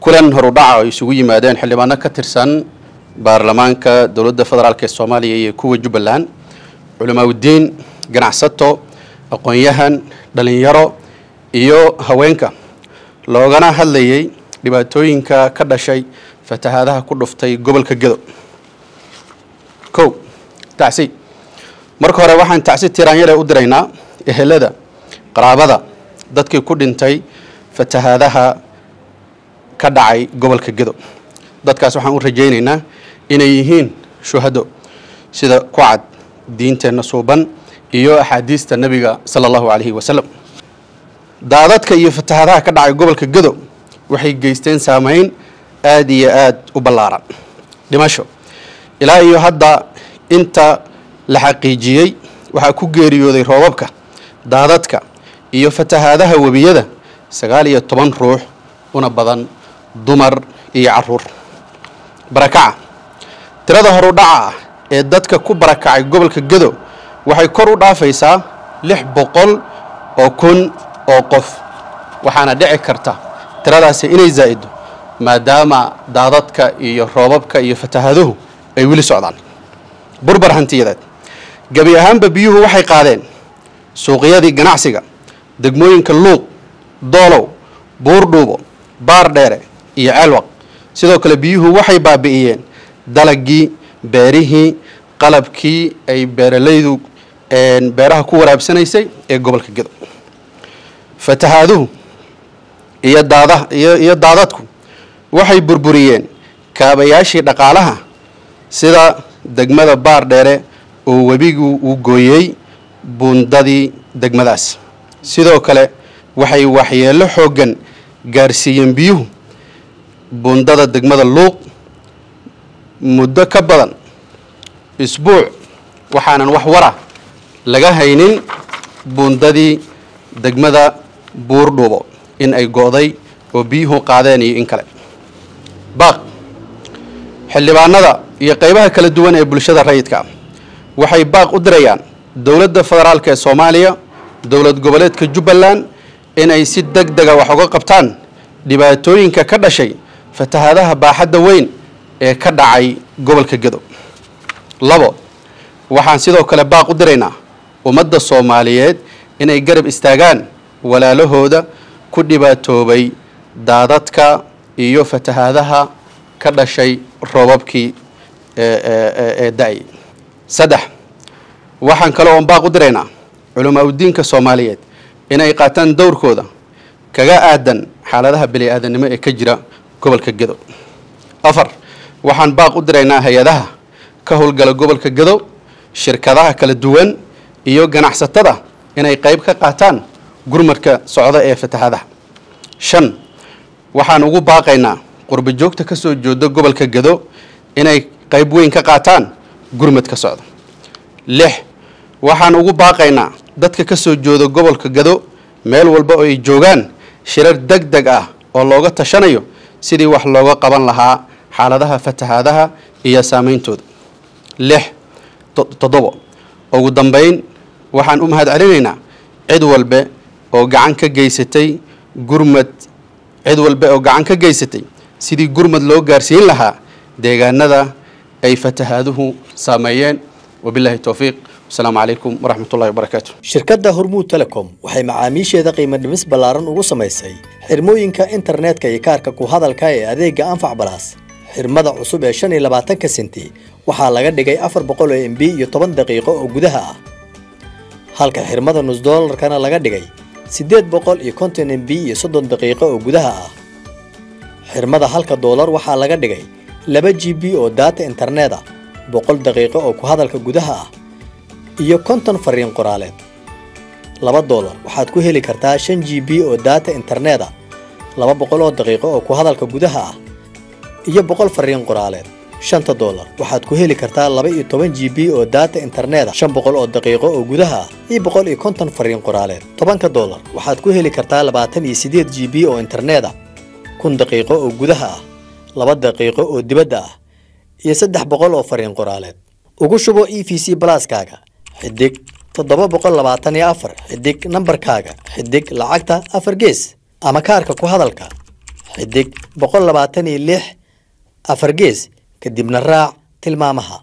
kulan horudhaca oo isugu yimaadeen xildhibaano ka tirsan baarlamaanka dowladda federaalk ee soomaaliya iyo kuwa jubbaland culimaaudiin ganacsato aqoon-yahan dhalinyaro iyo haweenka. Loogana hadlayay dhibaatooyinka ka dhashay fatahaadaha ku dhuftay gobolka gedo. Kow tacsi. Marka hore waxaan tacsi tiraanyare u diraynaa ehelada qaraabada dadkii ku dhintay fatahaadaha ka dhacay gobolka gedo. Dadkaas waxaan u rajaynaynaa inay yihiin shuhado sida ku cad diinteenna suuban iyo axaadiista nebiga sala allahu calayhi wasalam daadadka iyo fatahaadaha ka dhacay gobolka gedo waxay geysteen saameyn aada iyo aada u ballaaran. Dhimasho ilaa iyo hadda inta la xaqiijiyey waxaa ku geeriyooday roobabka daadadka iyo fatahaadaha webiyada sagaal iyo toban ruux una badan dumar iyo carruur. Barakaca. Tirada horudhaca ah ee dadka ku barakacay gobolka gedo waxay kor u dhaafaysaa lix boqol oo kun oo qof. Waxaana dhici karta tiradaasi inay zaa-ido maadaama daadadka iyo roobabka iyo fatahaaduhu ay weli socdaan. Burbar hantiyadeed gebi ahaanba biyuhu waxay qaadeen suuqyadii ganacsiga degmooyinka luuq doolow buurdhuubo baar dheere iyo ceelwaq sidoo kale biyuhu waxay baabi'iyeen dalagii beerihii qalabkii ay beeralaydu beeraha ku waraabsanaysay ee gobolka gedo fatahaaduhu iyo daada iyo daadadku waxay burburiyeen kaabayaashii dhaqaalaha sida degmada baar dheere oo webigu uu gooyey buundadii degmadaas. Sidoo kale waxay waxyeello xooggan gaarsiiyeen biyuhu buundada degmada luuq muddo ka badan isbuuc waxaanan wax wara laga haynin buundadii degmada buurdhuubo in ay go-day oo biyuhu qaadeen iyo in kale. Baaq xildhibaanada iyo qeybaha kala duwan ee bulshada rayidka ah waxay baaq u dirayaan dowladda federaalk ee soomaaliya dowlad goboleedka jubbaland inay si deg dega wax uga qabtaan dhibaatooyinka ka dhashay fatahaadaha baaxadda weyn ee ka dhacay gobolka gedo. Labo waxaan sidoo kale baaq u diraynaa ummadda soomaaliyeed inay garab istaagaan walaalahooda ku dhibaatoobay daadadka iyo fatahaadaha ka dhashay roobabkii ee da'ay. Saddex waxaan kale oon baaq u diraynaa culamaa soomaaliyeed inay qaataan dowrkooda kaga aadan xaaladaha bani-aadanimo ee ka jira gobolka gedo. Afar waxaan baaq u diraynaa hay'adaha ka howlgala gobolka gedo shirkadaha kala duwan iyo ganacsatada inay qeyb ka qaataan gurmadka socda ee fatahaadaha. Shan waxaan ugu baaqaynaa qurba joogta ka soo jooda gobolka gedo inay qeyb weyn ka qaataan gurmadka socda. Lix waxaan ugu baaqaynaa dadka ka soo jooda gobolka gado meel walba oo ay joogaan shirar deg deg ah oo looga tashanayo sidii wax looga qaban lahaa xaaladaha fatahaadaha iyo saameyntooda. Lix toddobo. Ugu dambeyn waxaan u mahad celinaynaa cid walbe oo gacan ka geysatay gurmad cid walbe oo gacan ka geysatay sidii gurmad loo gaarsiin lahaa deegaanada ay fatahaaduhu saameeyeen. Wabillahi towfiiq asalaamu calaykum waraxmat ullahi wabarakaatu shirkadda hormuud telecom waxay macaamiisheeda qiimo dhimis ballaaran ugu samaysay xirmooyinka internetka iyo kaarka ku hadalka ee adeega anfac balaas xirmada cusub ee shan iyo labaatanka senti waxaa laga dhigay afar boqol oo mb iyo toban daqiiqo oo gudaha ah. Halka xirmada nus doolarkana laga dhigay siddeed boqol iyo konton mb iyo soddon daqiiqo oo gudaha ah. Xirmada halka doolar waxaa laga dhigay laba g b oo daata internet ah boqol daqiiqo oo ku hadalka gudaha ah iyo konton fariin qoraaleed. Laba doolar waxaad ku heli kartaa shan g b oo daata internet ah laba boqol oo daqiiqo oo ku hadalka gudaha ah iyo boqol fariin qoraaleed. Shanta doolar waxaad ku heli kartaa laba iyo toban g b oo daata internet ah shan boqol oo daqiiqo oo gudaha ah iyo boqol iyo konton fariin qoraaleed. Tobanka doolar waxaad ku heli kartaa labaatan iyo siddeed g b oo internet ah kun daqiiqo oo gudaha ah laba daqiiqo oo dibadda ah iyo saddex boqol oo fariin qoraaleed. Ugu shubo e v c balaaskaaga xidig toddoba boqol labaatan iyo afar xidig nambarkaaga xidig lacagta afar gees ama kaarka ku hadalka xidig boqol labaatan iyo lix afar gees kadibna raac tilmaamaha